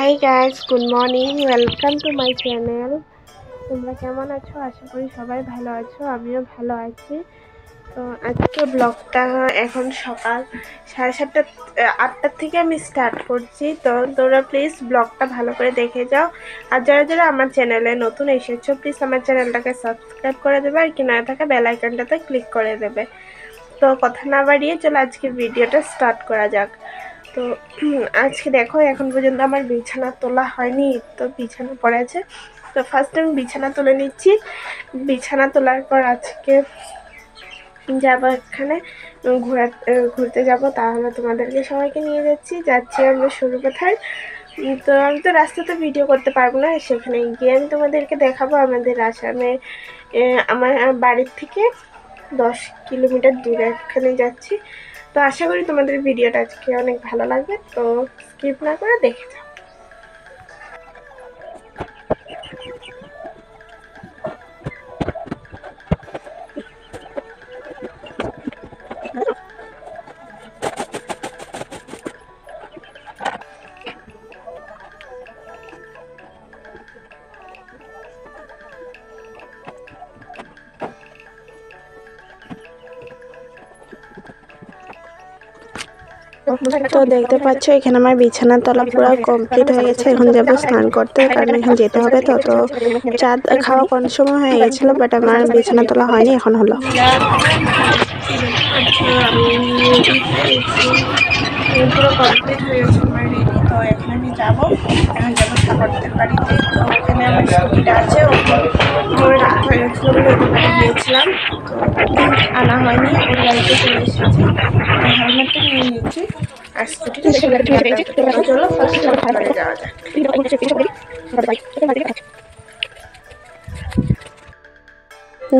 Hi guys good morning welcome to my channel তোমরা কেমন আছো? আশা করি সবাই ভালো আছো, আমিও ভালো আছি। তো আজকে ব্লগটা এখন সকাল সাড়ে সাতটা আটটার থেকে আমি স্টার্ট করছি। তো তোমরা প্লিজ ব্লগটা ভালো করে দেখে যাও। আর যারা যারা আমার চ্যানেলে নতুন এসেছ প্লিজ আমার চ্যানেলটাকে সাবস্ক্রাইব করে দেবে। আর কিনারে থাকা বেল আইকনটাতে ক্লিক করে দেবে। তো কথা না বাড়িয়ে চলো আজকে ভিডিওটা স্টার্ট করা যাক। তো আজকে দেখো, এখন পর্যন্ত আমার বিছানা তোলা হয়নি, তো বিছানা পড়ে আছে। তো ফার্স্ট আমি বিছানা তুলে নিচ্ছি। বিছানা তোলার পর আজকে যাব এখানে ঘোরা ঘুরতে যাব। তাহলে তোমাদেরকে সবাইকে নিয়ে যাচ্ছি। যাচ্ছি আমরা সরু কথায় তো আমি তো রাস্তাতে ভিডিও করতে পারব না, সেখানে গিয়ে আমি তোমাদেরকে দেখাবো আমাদের আসামে আমার বাড়ির থেকে দশ কিলোমিটার দূরে এখানে যাচ্ছি। তো আশা করি তোমাদের ভিডিওটা আজকে অনেক ভালো লাগবে, তো স্কিপ না করে দেখে যাও। তো দেখতে পাচ্ছ, এখানে আমার বিছানা তলা পুরো কমপ্লিট হয়ে গেছে। এখন যাব স্নান করতে, কারণ এখন যেতে হবে তো তো চা খাওয়া কোন সময় হয়ে গেছিল বাট আমার বিছানা তোলা হয়নি, এখন হলো। আমি যাব যাব ঠাকুরদের বাড়িতে। তো ওখানে আমার স্কুটিটা আছে ওর রাত হয়ে গেছিল বলে ওদের বাড়ি গিয়েছিলাম তো আনা হয়নি। ওর চলে হেলমেটটা নিয়ে যাক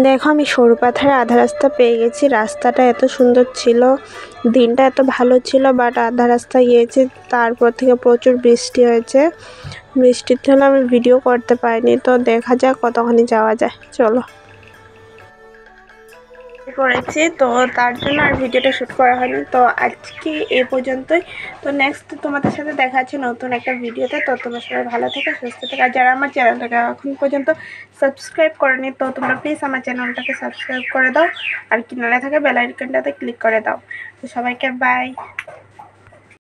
দেখো, আমি সরু পাথারে আধা রাস্তা পেয়ে গেছি। রাস্তাটা এত সুন্দর ছিল, দিনটা এত ভালো ছিল বাট আধা রাস্তা গিয়েছি, তারপর থেকে প্রচুর বৃষ্টি হয়েছে। বৃষ্টির জন্য আমি ভিডিও করতে পারিনি, তো দেখা যাক কতখানি যাওয়া যায়। চলো। করেছি? তো তার জন্য আর ভিডিওটা শ্যুট করা হয়নি। তো আজকে এ পর্যন্তই। তো নেক্সট তোমাদের সাথে দেখা আছে নতুন একটা ভিডিওতে। তো তোমরা সবাই ভালো থেকে, সুস্থ থেকে। আর যারা আমার চ্যানেলটাকে এখন পর্যন্ত সাবস্ক্রাইব করেনি, তো তোমরা প্লিজ আমার চ্যানেলটাকে সাবস্ক্রাইব করে দাও। আর কিনারে থাকে বেলাইকনটাতে ক্লিক করে দাও। তো সবাইকে বাই